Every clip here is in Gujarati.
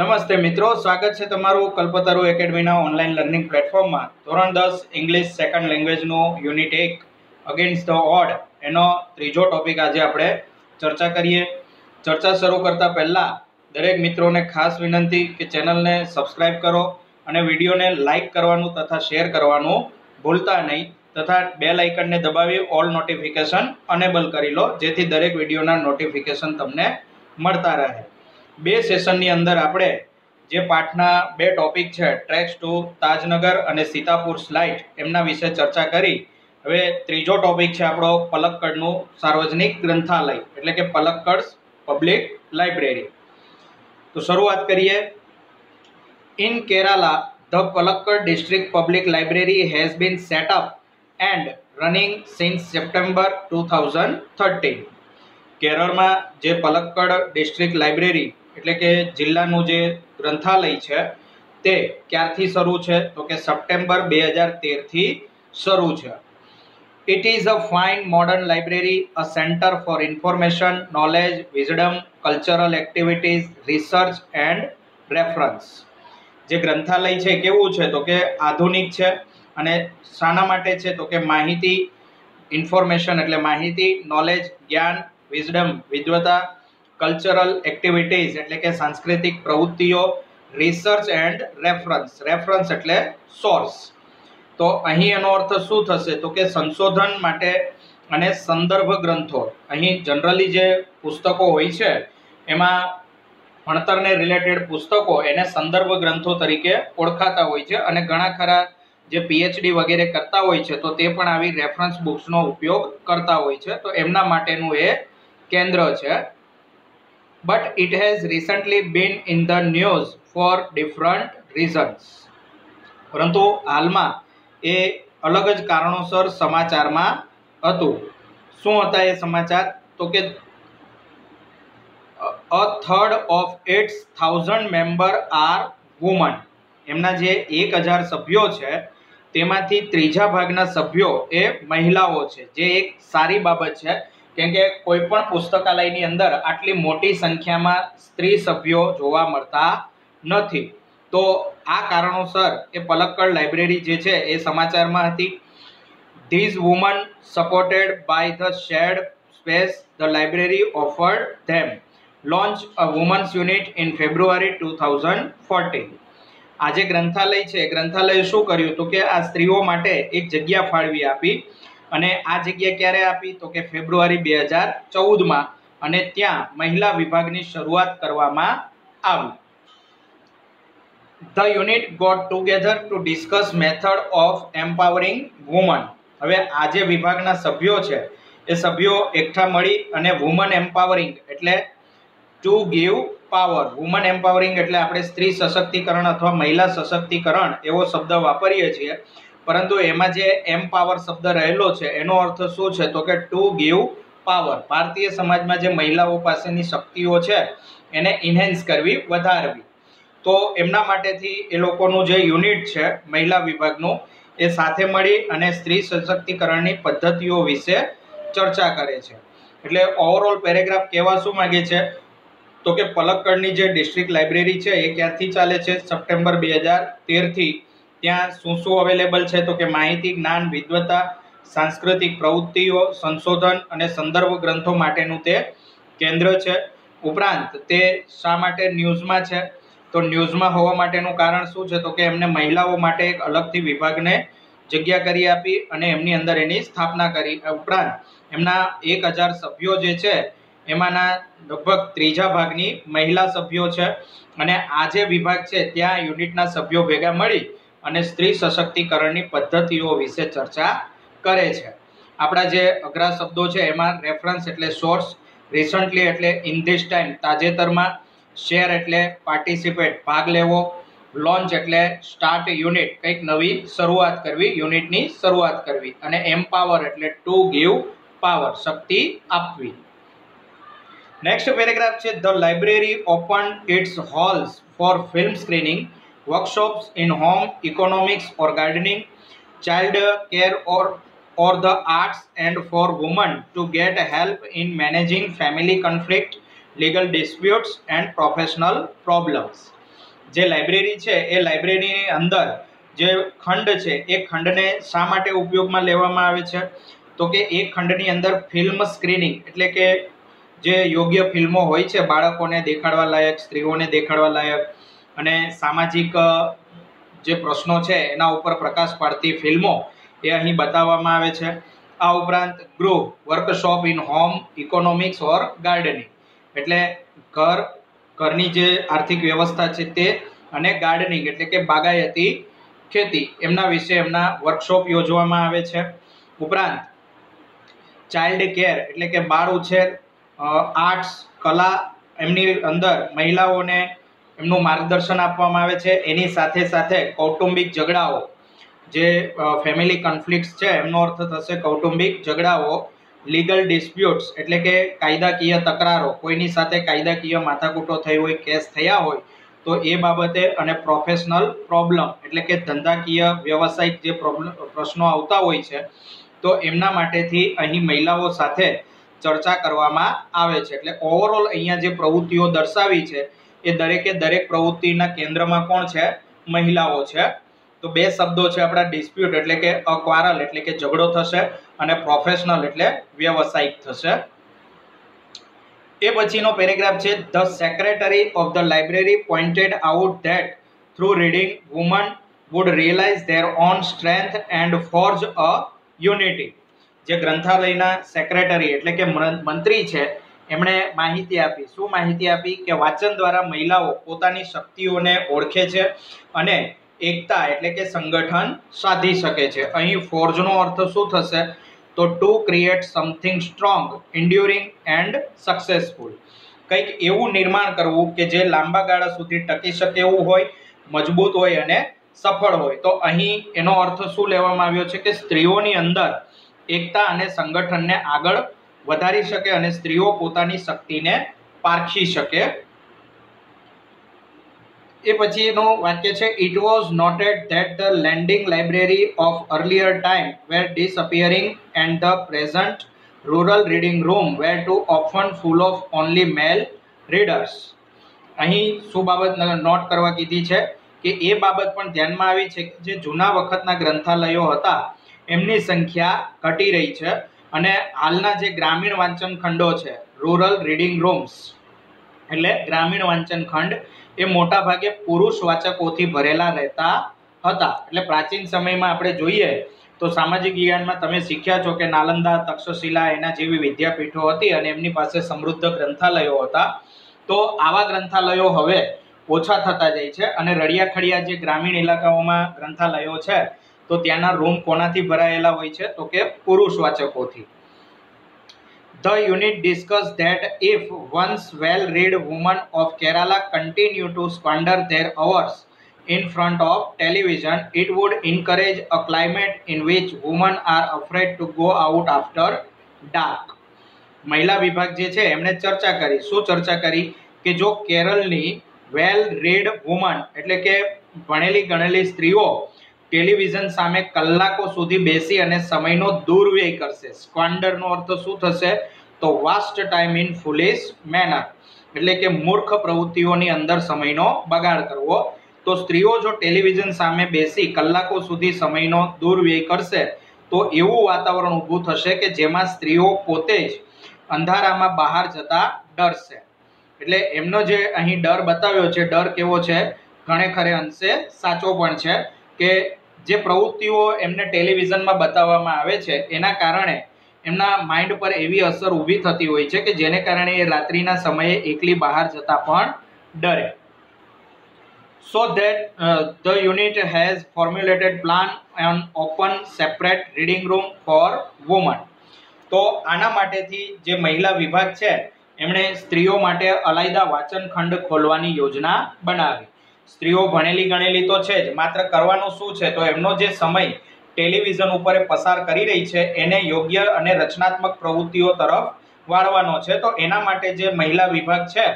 નમસ્તે મિત્રો, સ્વાગત છે તમારું કલ્પતરુ એકેડમીના ઓનલાઈન લર્નિંગ પ્લેટફોર્મમાં. ધોરણ દસ, ઇંગ્લિશ સેકન્ડ લેંગ્વેજનો યુનિટ એક અગેન્સ્ટ ધ ઓડ એનો ત્રીજો ટોપિક આજે આપણે ચર્ચા કરીએ. ચર્ચા શરૂ કરતાં પહેલાં, દરેક મિત્રોને ખાસ વિનંતી કે ચેનલને સબસ્ક્રાઇબ કરો અને વિડીયોને લાઇક કરવાનું તથા શેર કરવાનું ભૂલતા નહીં તથા બેલ આઇકનને દબાવી ઓલ નોટિફિકેશન અનેબલ કરી લો, જેથી દરેક વિડીયોના નોટિફિકેશન તમને મળતા રહે. બે સેશનની અંદર આપણે જે પાઠના બે ટોપિક છે ટ્રેક્સ ટુ તાજનગર અને સીતાપુર સ્લાઇટ એમના વિશે ચર્ચા કરી. હવે ત્રીજો ટોપિક છે આપણો પલક્કડનું સાર્વજનિક ગ્રંથાલય, એટલે કે પલક્કડ પબ્લિક લાઇબ્રેરી તો શરૂઆત કરીએ. In Kerala the Palakkad district public library has been set up and running since September two thousand thirteen કેરળમાં જે પલક્કડ ડિસ્ટ્રિક્ટ લાઇબ્રેરી એટલે કે જિલ્લાનું જે ગ્રંથાલય છે, તે ક્યારથી શરૂ છે? તો કે સપ્ટેમ્બર બે હજાર તેરથી શરૂ છે. It is a fine modern library a centre for information knowledge wisdom cultural activities research and reference જે ગ્રંથાલય છે કેવું છે? તો કે આધુનિક છે અને શાના માટે છે? તો કે માહિતી ઇન્ફોર્મેશન એટલે માહિતી નોલેજ જ્ઞાન વિઝડમ વિદ્વતા કલ્ચરલ એક્ટિવિટીઝ એટલે કે સાંસ્કૃતિક પ્રવૃત્તિઓ રિસર્ચ એન્ડ રેફરન્સ રેફરન્સ એટલે સોર્સ તો અહીં એનો અર્થ શું થશે? તો કે સંશોધન માટે અને સંદર્ભ ગ્રંથો. અહીં જનરલી જે પુસ્તકો હોય છે, એમાં ભણતરને રિલેટેડ પુસ્તકો એને સંદર્ભ ગ્રંથો તરીકે ઓળખાતા હોય છે અને ઘણા ખરા જે પીએચડી વગેરે કરતા હોય છે, તો તે પણ આવી રેફરન્સ બુક્સનો ઉપયોગ કરતા હોય છે. તો એમના માટેનું એ કેન્દ્ર છે. But it has recently been in the news for different reasons. પરંતુ હાલમાં એ અલગ જ કારણોસર સમાચારમાં હતું. શું હતા એ સમાચાર? તો કે, a third of its thousand member are women એમના જે એક હજાર સભ્યો છે, તેમાંથી ત્રીજા ભાગના સભ્યો એ મહિલાઓ છે. જે એક સારી બાબત છે કેમ કે કોઈ પણ પુસ્તકાલયની અંદર આટલી મોટી સંખ્યામાં સ્ત્રી સભ્યો જોવા મળતા નથી. તો આ કારણોસર એ પલક્કડ લાઇબ્રેરી જે છે એ સમાચારમાં હતી. These women supported by the shed space the library offered them launch a women's unit in February two thousand fourteen આજે ગ્રંથાલય છે. ગ્રંથાલયે શું કર્યું? તો કે આ સ્ત્રીઓ માટે એક જગ્યા ફાળવી આપી. અને આ જગ્યા ક્યારે આપી? તો કે ફેબ્રુઆરી બે હજાર ચૌદમાં. અને ત્યાં મહિલા વિભાગની શરૂઆત કરવામાં આવી. The unit got together to discuss method of empowering women હવે આ જે વિભાગના સભ્યો છે, એ સભ્યો એકઠા મળી અને વુમન એમ્પાવરિંગ એટલે to give power women empowering એટલે આપણે સ્ત્રી સશક્તિકરણ અથવા મહિલા સશક્તિકરણ એવો શબ્દ વાપરીએ છીએ. પરંતુ એમાં જે એમ પાવર શબ્દ રહેલો છે, એનો અર્થ શું છે? તો કે ટુ ગીવ પાવર ભારતીય સમાજમાં જે મહિલાઓ પાસેની શક્તિઓ છે, એને ઇન્હેન્સ કરવી, વધારવી. તો એમના માટેથી એ લોકોનું જે યુનિટ છે, મહિલા વિભાગનું, એ સાથે મળી અને સ્ત્રી સશક્તિકરણની પદ્ધતિઓ વિશે ચર્ચા કરે છે. એટલે ઓવરઓલ પેરેગ્રાફ કહેવા શું માગે છે? તો કે પલક્કડની જે ડિસ્ટ્રિક્ટ લાઇબ્રેરી છે, એ ક્યારથી ચાલે છે? સપ્ટેમ્બર બે હજાર તેરથી ત્યાં શું શું અવેલેબલ છે તો કે માહિતી, જ્ઞાન વિદ્વતા સાંસ્કૃતિક પ્રવૃત્તિઓ, સંશોધન અને સંદર્ભ ગ્રંથો માટેનું તે કેન્દ્ર છે. ઉપરાંત તે શા માટે ન્યૂઝમાં છે? તો ન્યૂઝમાં હોવા માટેનું કારણ શું છે? તો કે એમને મહિલાઓ માટે એક અલગથી વિભાગને જગ્યા કરી આપી અને એમની અંદર એની સ્થાપના કરી. ઉપરાંત એમના એક હજાર સભ્યો જે છે, એમાંના લગભગ ત્રીજા ભાગની મહિલા સભ્યો છે. અને આ જે વિભાગ છે, ત્યાં યુનિટના સભ્યો ભેગા મળી અને સ્ત્રી સશક્તિકરણની પદ્ધતિઓ વિશે ચર્ચા કરે છે. આપણા જે અઘરા શબ્દો છે, એમાં રેફરન્સ એટલે સોર્સ રિસન્ટલી એટલે ઇન ધીસ ટાઈમ તાજેતરમાં શેર એટલે પાર્ટિસિપેટ ભાગ લેવો લોન્ચ એટલે સ્ટાર્ટ યુનિટ કંઈક નવી શરૂઆત કરવી યુનિટની શરૂઆત કરવી, અને એમ્પાવર એટલે ટુ ગીવ પાવર શક્તિ આપવી. નેક્સ્ટ પેરેગ્રાફ છે the library open its halls for film screening workshops in home economics or gardening child care or or the arts and for women to get help in managing family conflict legal disputes and professional problems જે લાઇબ્રેરી છે એ લાઇબ્રેરીની અંદર જે ખંડ છે એ ખંડને શા માટે ઉપયોગમાં લેવામાં આવે છે તો કે એ ખંડની અંદર ફિલ્મ સ્ક્રીનિંગ એટલે કે જે યોગ્ય ફિલ્મો હોય છે બાળકોને દેખાડવા લાયક સ્ત્રીઓને દેખાડવા લાયક અને સામાજિક જે પ્રશ્નો છે એના ઉપર પ્રકાશ પાડતી ફિલ્મો એ અહીં બતાવવામાં આવે છે. આ ઉપરાંત ગૃહ, workshop in home, economics or gardening. એટલે ઘર, ઘરની જે આર્થિક વ્યવસ્થા છે તે અને ગાર્ડનિંગ એટલે કે બાગાયતી ખેતી એમના વિશે એમના વર્કશોપ યોજવામાં આવે છે. ઉપરાંત ચાઇલ્ડ કેર એટલે કે બાળ ઉછેર આર્ટ્સ, કલા એમની અંદર મહિલાઓને એમનું માર્ગદર્શન આપવામાં આવે છે. એની સાથે સાથે કૌટુંબિક ઝઘડાઓ, જે ફેમિલી કન્ફ્લિક્ટ્સ છે, એમનો અર્થ થશે કૌટુંબિક ઝઘડાઓ લીગલ ડિસ્પ્યુટ્સ એટલે કે કાયદાકીય તકરારો. કોઈની સાથે કાયદાકીય માથાકૂટો થઈ હોય, કેસ થયા હોય, તો એ બાબતે અને પ્રોફેશનલ પ્રોબ્લેમ એટલે કે ધંધાકીય વ્યવસાયિક જે પ્રોબ્લેમ પ્રશ્નો આવતા હોય છે, તો એમના માટેથી અહીં મહિલાઓ સાથે ચર્ચા કરવામાં આવે છે. એટલે ઓવરઓલ અહીંયા જે પ્રવૃત્તિઓ દર્શાવી છે એ દરેકે દરેક પ્રવૃત્તિના કેન્દ્રમાં કોણ છે? મહિલાઓ છે. તો બે શબ્દો છે આપણા ડિસ્પ્યુટ એટલે કે અક્વારલ એટલે કે ઝઘડો થશે અને પ્રોફેશનલ એટલે વ્યવસાયિક થશે. એ પછીનો પેરેગ્રાફ છે the secretary of the library pointed out that through reading women would realise their own strength and forge a unity જે ગ્રંથાલયના સેક્રેટરી એટલે કે મંત્રી છે એમણે માહિતી આપી. શું માહિતી આપી? કે વાંચન દ્વારા મહિલાઓ પોતાની શક્તિઓને ઓળખે છે અને એકતા એટલે કે સંગઠન સાધી શકે છે. અહીં ફોર્જનો અર્થ શું થશે? તો to create something strong enduring and successful કંઈક એવું નિર્માણ કરવું કે જે લાંબા ગાળા સુધી ટકી શકે એવું હોય, મજબૂત હોય અને સફળ હોય. તો અહીં એનો અર્થ શું લેવામાં આવ્યો છે? કે સ્ત્રીઓની અંદર એકતા અને સંગઠનને આગળ વધારી શકે અને સ્ત્રીઓ પોતાની શક્તિને પારખી શકે. એ પછીનું વાક્ય છે it was noted that the lending library of earlier time were disappearing and the present rural reading room were too often full of only male readers અહીં શું બાબત નોટ કરવા કીધી છે કે એ બાબત પણ ધ્યાનમાં આવી છે કે જે જૂના વખતના ગ્રંથાલયો હતા, એમની સંખ્યા ઘટી રહી છે. અને હાલના જે ગ્રામીણ વાંચન ખંડો છે રૂરલ રીડિંગ રૂમ્સ એટલે ગ્રામીણ વાંચન ખંડ, એ મોટા ભાગે પુરુષ વાચકોથી ભરેલા રહેતા હતા. એટલે પ્રાચીન સમયમાં આપણે જોઈએ તો સામાજિક વિજ્ઞાનમાં તમે શીખ્યા છો કે નાલંદા, તક્ષશિલા એના જેવી વિદ્યાપીઠો હતી અને એમની પાસે સમૃદ્ધ ગ્રંથાલયો હતા. તો આવા ગ્રંથાલયો હવે ઓછા થતા જાય છે અને રળિયા ખડિયા જે ગ્રામીણ ઇલાકાઓમાં ગ્રંથાલયો છે તો ત્યાંના રૂમ કોનાથી ભરાયેલા હોય છે તો કે પુરુષ વાચકોથી The unit discussed that if once well read women of Kerala continue to squander their hours in front of television, it would encourage a climate in which women are afraid to go out after dark. મહિલા વિભાગ જે છે એમણે ચર્ચા કરી શું ચર્ચા કરી કે જો કેરળની વેલ રીડ વુમન એટલે કે ભણેલી ગણેલી સ્ત્રીઓ ટેલિવિઝન સામે કલાકો સુધી બેસી અને સમયનો દુર્વ્યય કરશે. સ્ક્વાન્ડરનો અર્થ શું થશે? તો waste time in foolish manner એટલે કે મૂર્ખ પ્રવૃત્તિઓની અંદર સમયનો બગાડ કરવો. તો સ્ત્રીઓ જો ટેલિવિઝન સામે બેસી કલાકો સુધી સમયનો દુર્વ્યય કરશે, તો એવું વાતાવરણ ઊભું થશે કે જેમાં સ્ત્રીઓ પોતે જ અંધારામાં બહાર જતા ડરશે. એટલે એમનો જે અહીં ડર બતાવ્યો છે, ડર કેવો છે? ઘણે ખરે અંશે સાચો પણ છે કે જે પ્રવૃત્તિઓ એમને ટેલિવિઝનમાં બતાવવામાં આવે છે, એના કારણે એમના માઇન્ડ પર એવી અસર ઊભી થતી હોય છે કે જેને કારણે એ રાત્રિના સમયે એકલી બહાર જતા પણ ડરે. So that the unit has formulated plan an open separate reading room for women તો આના માટેથી જે મહિલા વિભાગ છે, એમણે સ્ત્રીઓ માટે અલાયદા વાંચન ખંડ ખોલવાની યોજના બનાવી. સ્ત્રીઓ ભણેલી ગણેલી તો છે જ, માત્ર કરવાનું શું છે? તો એમનો જે સમય ટેલિવિઝન ઉપર પસાર કરી રહી છે, એને યોગ્ય અને રચનાત્મક પ્રવૃત્તિઓ તરફ વાળવાનો છે. તો એના માટે જે મહિલા વિભાગ છે,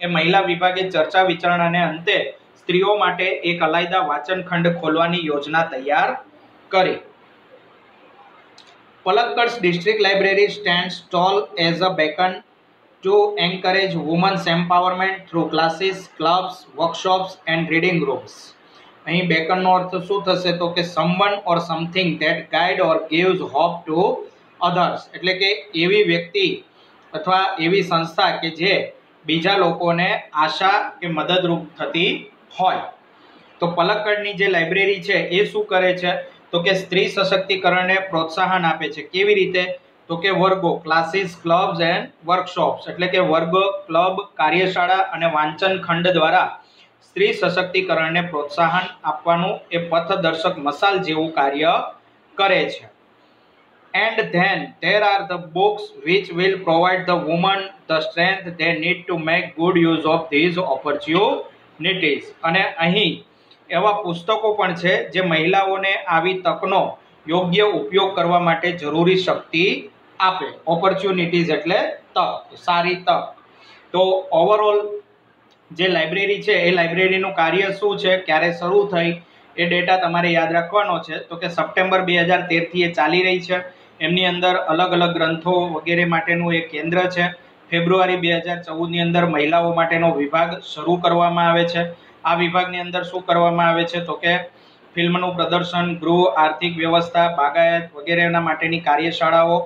એ મહિલા વિભાગે ચર્ચા વિચારણાને અંતે સ્ત્રીઓ માટે એક અલાયદા વાંચન ખંડ ખોલવાની યોજના તૈયાર કરી. Palakkad district library stand tall as a beacon to encourage women's empowerment through classes clubs workshops and reading groups અહીં બેકનનો અર્થ શું થશે તો કે someone or something that guide or gives hope to others એટલે કે એવી વ્યક્તિ અથવા એવી સંસ્થા કે જે બીજા લોકોને આશા કે મદદરૂપ થતી હોય. તો પલક્કડની જે લાઇબ્રેરી છે એ શું કરે છે? તો કે સ્ત્રી સશક્તિકરણને પ્રોત્સાહન આપે છે. કેવી રીતે? તો કે વર્ગો ક્લાસીસ ક્લબ્સ એન્ડ વર્કશોપ્સ એટલે કે વર્ગ ક્લબ કાર્યશાળા અને વાંચન ખંડ દ્વારા સ્ત્રી સશક્તિકરણને પ્રોત્સાહન આપવાનું એ પથદર્શક મસાલ જેવું કાર્ય કરે છે. And then there are the books which will provide the women the strength they need to make good use of these opportunities અને અહીં એવા પુસ્તકો પણ છે જે મહિલાઓને આવી તકનો યોગ્ય ઉપયોગ કરવા માટે જરૂરી શક્તિ આપે. ઓપોર્ચ્યુનિટીઝ એટલે તક. સારી તક. તો ઓવરઓલ જે લાઇબ્રેરી છે, એ લાઇબ્રેરીનું કાર્ય શું છે, ક્યારે શરૂ થઈ, એ ડેટા તમારે યાદ રાખવાનો છે. તો કે સપ્ટેમ્બર બે હજાર તેરથી એ ચાલી રહી છે. એમની અંદર અલગ અલગ ગ્રંથો વગેરે માટેનું એક કેન્દ્ર છે. ફેબ્રુઆરી બે હજાર ચૌદની અંદર મહિલાઓ માટેનો વિભાગ શરૂ કરવામાં આવે છે. આ વિભાગની અંદર શું કરવામાં આવે છે? તો કે ફિલ્મનું પ્રદર્શન, ગૃહ, આર્થિક વ્યવસ્થા, બાગાયત વગેરેના માટેની કાર્યશાળાઓ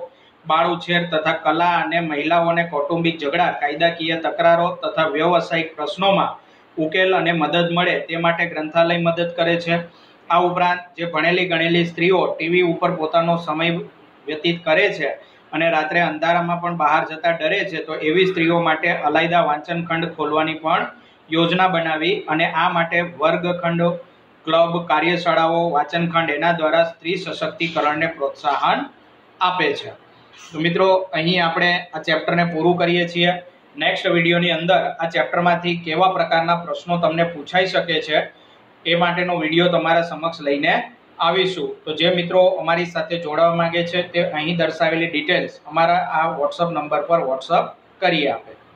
બાળ ઉછેર તથા કલા અને મહિલાઓને કૌટુંબિક ઝઘડા, કાયદાકીય તકરારો તથા વ્યવસાયિક પ્રશ્નોમાં ઉકેલ અને મદદ મળે તે માટે ગ્રંથાલય મદદ કરે છે. આ ઉપરાંત જે ભણેલી ગણેલી સ્ત્રીઓ ટીવી ઉપર પોતાનો સમય વ્યતીત કરે છે અને રાત્રે અંધારામાં પણ બહાર જતા ડરે છે, તો એવી સ્ત્રીઓ માટે અલાયદા વાંચન ખંડ ખોલવાની પણ યોજના બનાવી અને આ માટે વર્ગખંડ ક્લબ, કાર્યશાળાઓ વાંચનખંડ એના દ્વારા સ્ત્રી સશક્તિકરણને પ્રોત્સાહન આપે છે. તો મિત્રો, અહીં આપણે આ ચેપ્ટરને પૂરું કરીએ છીએ. નેક્સ્ટ વિડીયોની અંદર આ ચેપ્ટરમાંથી કેવા પ્રકારના પ્રશ્નો તમને પૂછાઈ શકે છે, એ માટેનો વીડિયો તમારા સમક્ષ લઈને આવીશું. તો જે મિત્રો અમારી સાથે જોડાવા માંગે છે, તે અહીં દર્શાવેલી ડિટેલ્સ અમારા આ વોટ્સઅપ નંબર પર વોટ્સઅપ કરી આપે.